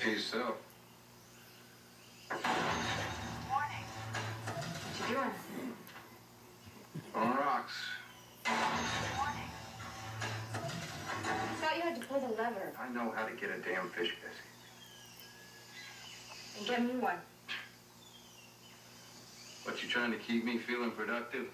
Peace out. Morning. What you doing? On rocks. Morning. I thought you had to pull the lever I know how to get a damn fish, Bessie. and get me one. What you trying to keep me feeling productive?